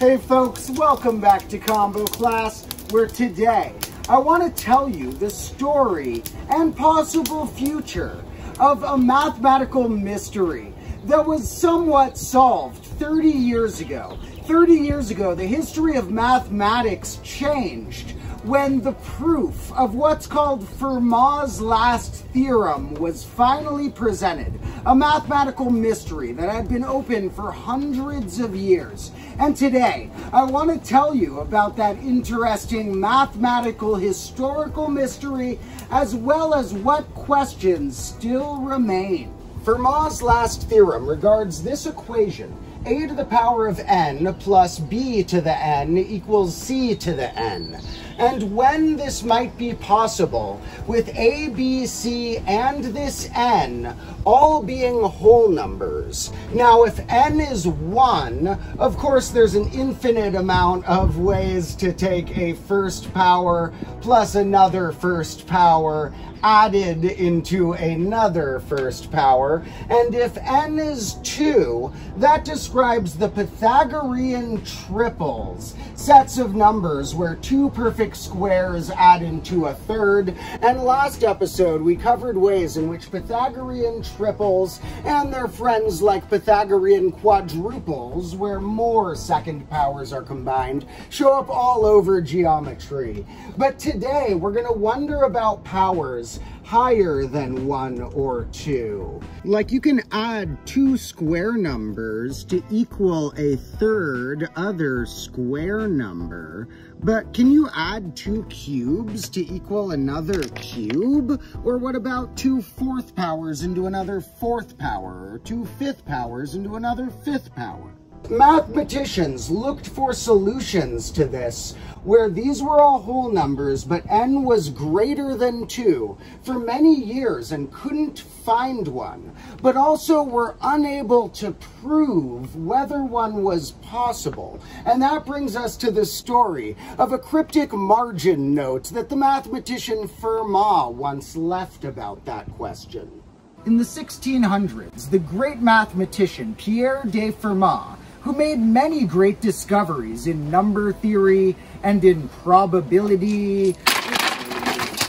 Hey folks, welcome back to Combo Class, where today I want to tell you the story and possible future of a mathematical mystery that was somewhat solved 30 years ago. 30 years ago, the history of mathematics changed when the proof of what's called Fermat's last theorem was finally presented, a mathematical mystery that had been open for hundreds of years. And today, I want to tell you about that interesting mathematical historical mystery, as well as what questions still remain. Fermat's last theorem regards this equation a to the power of n plus b to the n equals c to the n. And when this might be possible, with a, b, c, and this n all being whole numbers. Now, if n is 1, of course there's an infinite amount of ways to take a first power plus another first power added into another first power. And if n is 2, that describes the Pythagorean triples, sets of numbers where two perfect squares add into a third. And last episode, we covered ways in which Pythagorean triples and their friends like Pythagorean quadruples, where more second powers are combined, show up all over geometry. But today, we're going to wonder about powers higher than one or two. Like you can add two square numbers to equal a third other square number, but can you add two cubes to equal another cube? Or what about two fourth powers into another fourth power, or two fifth powers into another fifth power? Mathematicians looked for solutions to this, where these were all whole numbers, but n was greater than 2 for many years and couldn't find one, but also were unable to prove whether one was possible. And that brings us to the story of a cryptic margin note that the mathematician Fermat once left about that question. In the 1600s, the great mathematician Pierre de Fermat who made many great discoveries in number theory and in probability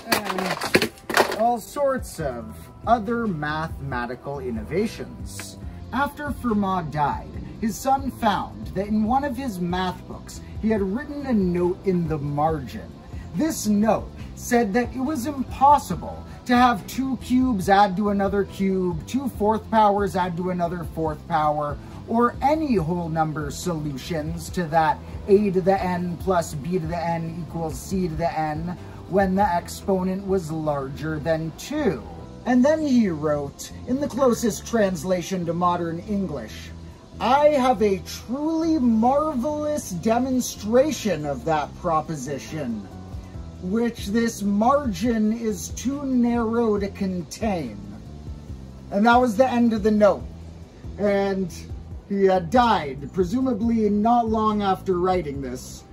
and all sorts of other mathematical innovations. After Fermat died, his son found that in one of his math books, he had written a note in the margin. This note said that it was impossible to have two cubes add to another cube, two fourth powers add to another fourth power, or any whole number solutions to that a to the n plus b to the n equals c to the n when the exponent was larger than 2. And then he wrote, in the closest translation to modern English, I have a truly marvelous demonstration of that proposition, which this margin is too narrow to contain. And that was the end of the note. And he had died, presumably not long after writing this,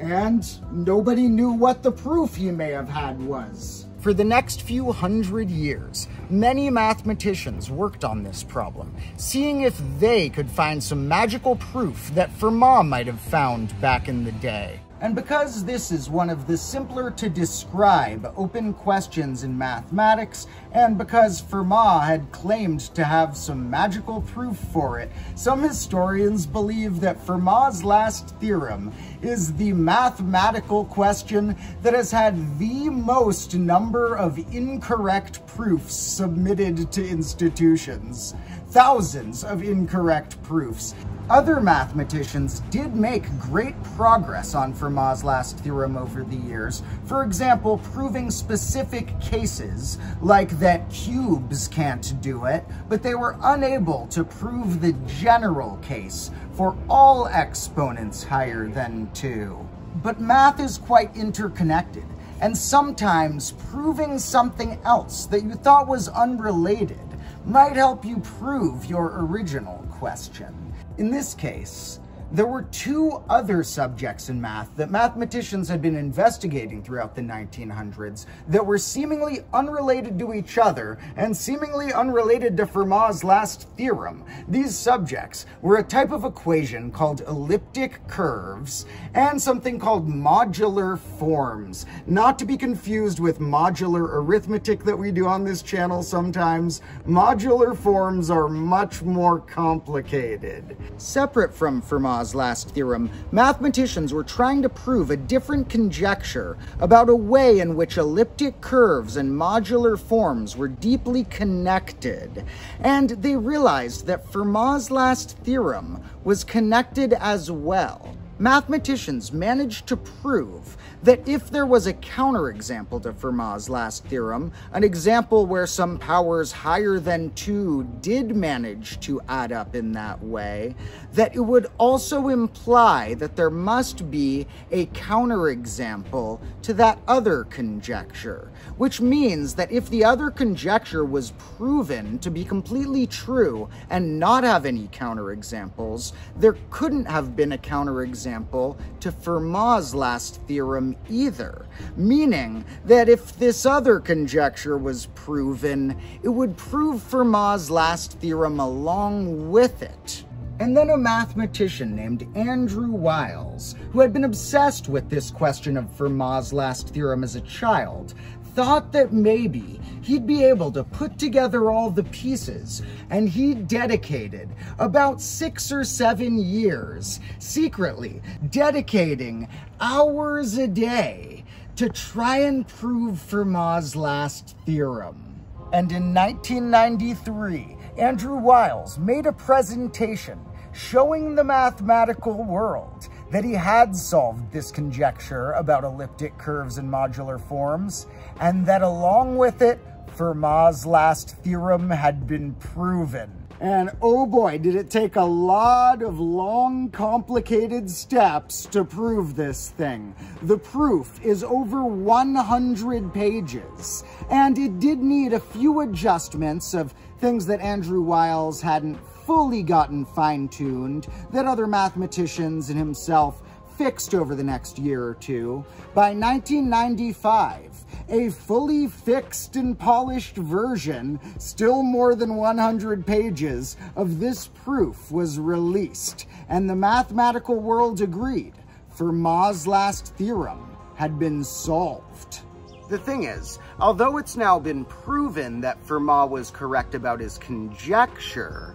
and nobody knew what the proof he may have had was. For the next few hundred years, many mathematicians worked on this problem, seeing if they could find some magical proof that Fermat might have found back in the day. And because this is one of the simpler to describe open questions in mathematics, and because Fermat had claimed to have some magical proof for it, some historians believe that Fermat's last theorem is the mathematical question that has had the most number of incorrect proofs submitted to institutions. Thousands of incorrect proofs. Other mathematicians did make great progress on Fermat's last theorem over the years, for example, proving specific cases, like that cubes can't do it, but they were unable to prove the general case for all exponents higher than 2. But math is quite interconnected, and sometimes proving something else that you thought was unrelated might help you prove your original question. In this case, there were two other subjects in math that mathematicians had been investigating throughout the 1900s that were seemingly unrelated to each other and seemingly unrelated to Fermat's last theorem. These subjects were a type of equation called elliptic curves and something called modular forms, not to be confused with modular arithmetic that we do on this channel sometimes. Modular forms are much more complicated. Separate from Fermat's last theorem, mathematicians were trying to prove a different conjecture about a way in which elliptic curves and modular forms were deeply connected. And they realized that Fermat's last theorem was connected as well mathematicians managed to prove that if there was a counterexample to Fermat's last theorem, an example where some powers higher than 2 did manage to add up in that way, that it would also imply that there must be a counterexample to that other conjecture, which means that if the other conjecture was proven to be completely true and not have any counterexamples, there couldn't have been a counterexample to Fermat's last theorem either, meaning that if this other conjecture was proven, it would prove Fermat's last theorem along with it. And then a mathematician named Andrew Wiles, who had been obsessed with this question of Fermat's last theorem as a child, thought that maybe he'd be able to put together all the pieces, and he dedicated about six or seven years, secretly dedicating hours a day to try and prove Fermat's last theorem. And in 1993, Andrew Wiles made a presentation showing the mathematical world that he had solved this conjecture about elliptic curves and modular forms, and that along with it, Fermat's last theorem had been proven. And oh boy, did it take a lot of long, complicated steps to prove this thing. The proof is over 100 pages, and it did need a few adjustments of things that Andrew Wiles hadn't fully gotten fine-tuned that other mathematicians and himself fixed over the next year or two. By 1995, a fully fixed and polished version, still more than 100 pages, of this proof was released, and the mathematical world agreed Fermat's last theorem had been solved. The thing is, although it's now been proven that Fermat was correct about his conjecture,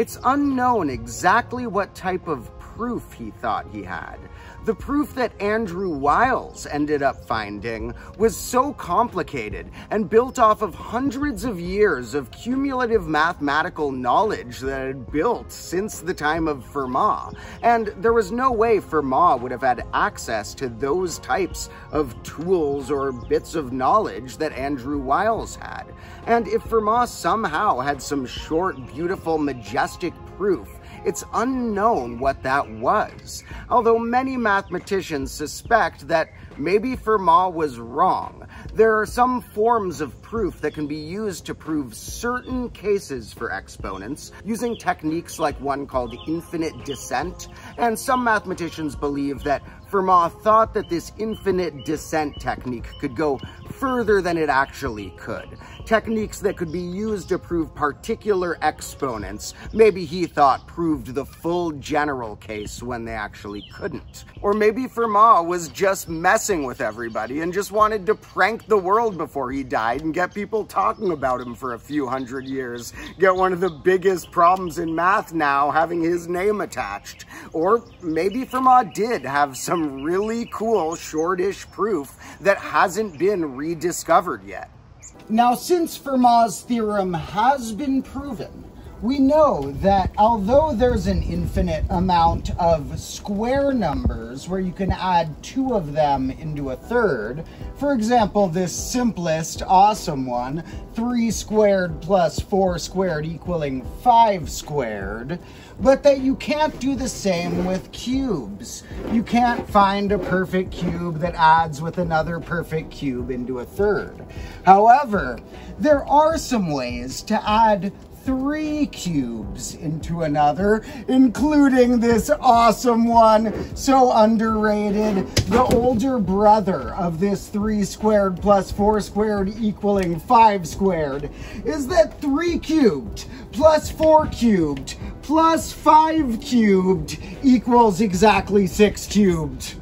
it's unknown exactly what type of proof he thought he had. The proof that Andrew Wiles ended up finding was so complicated and built off of hundreds of years of cumulative mathematical knowledge that had built since the time of Fermat, and there was no way Fermat would have had access to those types of tools or bits of knowledge that Andrew Wiles had. And if Fermat somehow had some short, beautiful, majestic proof it's unknown what that was, although many mathematicians suspect that maybe Fermat was wrong. There are some forms of proof that can be used to prove certain cases for exponents, using techniques like one called infinite descent, and some mathematicians believe that Fermat thought that this infinite descent technique could go further than it actually could techniques that could be used to prove particular exponents, maybe he thought proved the full general case when they actually couldn't. Or maybe Fermat was just messing with everybody and just wanted to prank the world before he died and get people talking about him for a few hundred years. Get one of the biggest problems in math now having his name attached. Or maybe Fermat did have some really cool shortish proof that hasn't been rediscovered yet. Now, since Fermat's theorem has been proven, we know that although there's an infinite amount of square numbers where you can add two of them into a third, for example, this simplest, awesome one, 3 squared plus 4 squared equaling 5 squared, but that you can't do the same with cubes. You can't find a perfect cube that adds with another perfect cube into a third. However, there are some ways to add three cubes into another, including this awesome one, so underrated, the older brother of this three squared plus four squared equaling five squared, is that three cubed plus four cubed plus five cubed equals exactly six cubed.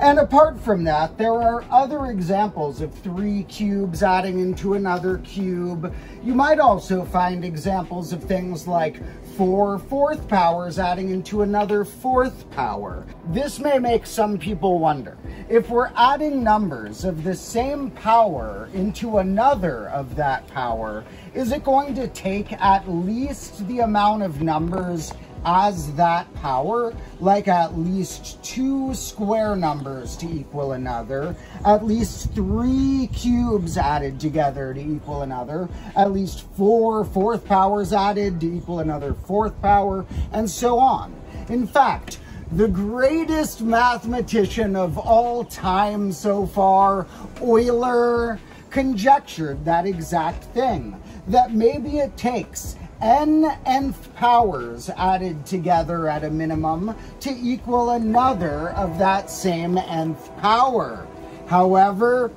And apart from that, there are other examples of three cubes adding into another cube. You might also find examples of things like four fourth powers adding into another fourth power. This may make some people wonder, if we're adding numbers of the same power into another of that power, is it going to take at least the amount of numbers as that power, like at least two square numbers to equal another, at least three cubes added together to equal another, at least four fourth powers added to equal another fourth power, and so on. In fact, the greatest mathematician of all time so far, Euler, conjectured that exact thing, that maybe it takes n nth powers added together at a minimum to equal another of that same nth power. However,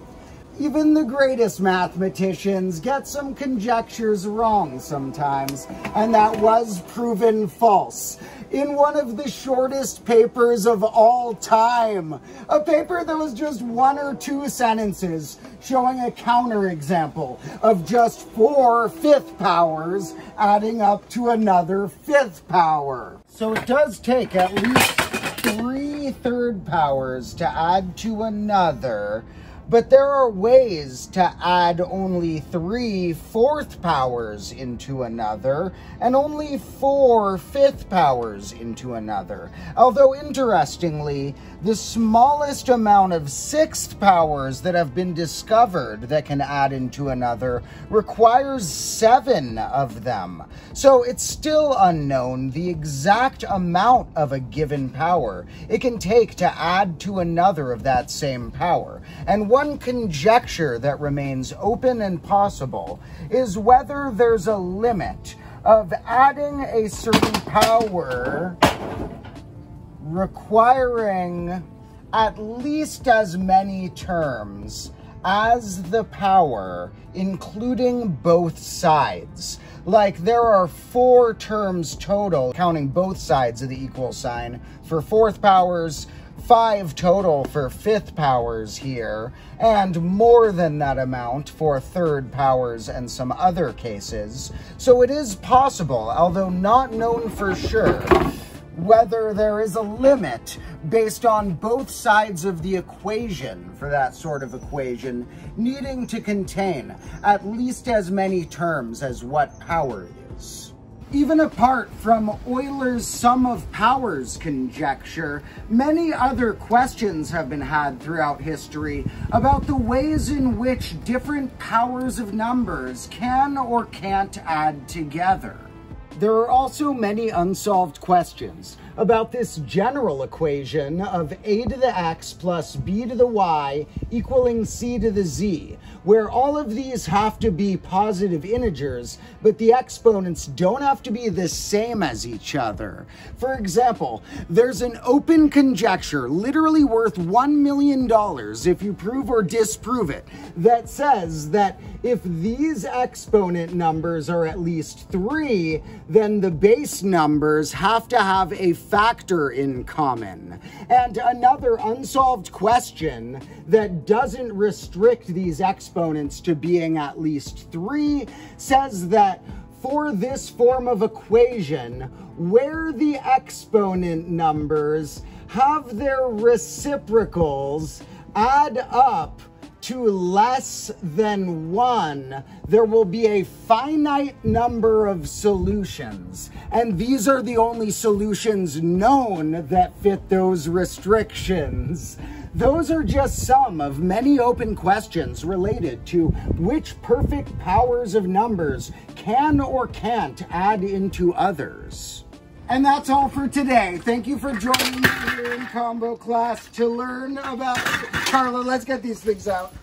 even the greatest mathematicians get some conjectures wrong sometimes, and that was proven false in one of the shortest papers of all time. A paper that was just one or two sentences showing a counterexample of just four fifth powers adding up to another fifth power. So it does take at least three third powers to add to another but there are ways to add only three fourth powers into another, and only four fifth powers into another. Although, interestingly, the smallest amount of sixth powers that have been discovered that can add into another requires seven of them. So it's still unknown the exact amount of a given power it can take to add to another of that same power. And one conjecture that remains open and possible is whether there's a limit of adding a certain power requiring at least as many terms as the power, including both sides. Like, there are four terms total, counting both sides of the equal sign, for fourth powers, five total for fifth powers here, and more than that amount for third powers and some other cases. So it is possible, although not known for sure, whether there is a limit based on both sides of the equation for that sort of equation needing to contain at least as many terms as what power is. Even apart from Euler's sum of powers conjecture, many other questions have been had throughout history about the ways in which different powers of numbers can or can't add together. There are also many unsolved questions about this general equation of a to the x plus b to the y equaling c to the z, where all of these have to be positive integers, but the exponents don't have to be the same as each other. For example, there's an open conjecture, literally worth $1 million if you prove or disprove it, that says that if these exponent numbers are at least 3, then the base numbers have to have a factor in common. And another unsolved question that doesn't restrict these exponents to being at least 3 says that for this form of equation, where the exponent numbers have their reciprocals add up to less than one, there will be a finite number of solutions. And these are the only solutions known that fit those restrictions. Those are just some of many open questions related to which perfect powers of numbers can or can't add into others. And that's all for today. Thank you for joining me here in combo class to learn about... Carlo, let's get these things out.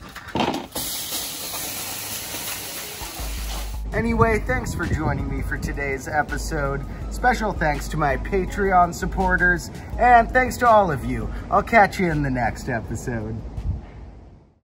Anyway, thanks for joining me for today's episode. Special thanks to my Patreon supporters, and thanks to all of you. I'll catch you in the next episode.